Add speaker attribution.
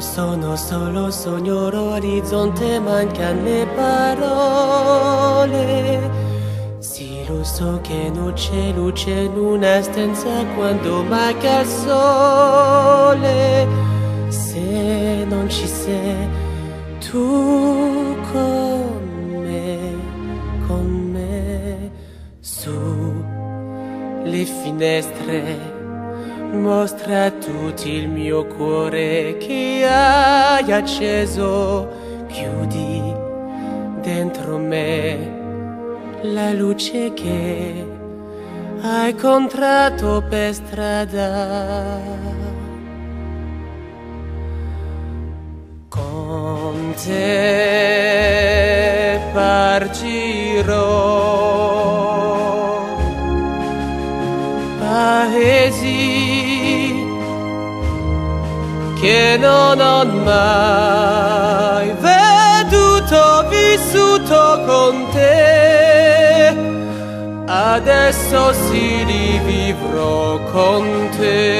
Speaker 1: Solo sogno l'orizzonte, mancano le parole. Sì, lo so che non c'è luce in una stanza quando manca il sole. Se non ci sei tu con me, con me, su le finestre Mostra a tutti il mio cuore che hai acceso, chiudi dentro me la luce che hai contratto per strada. Con te partirò. Paesi che non ho mai veduto, vissuto con te. Adesso si rivivrò con te.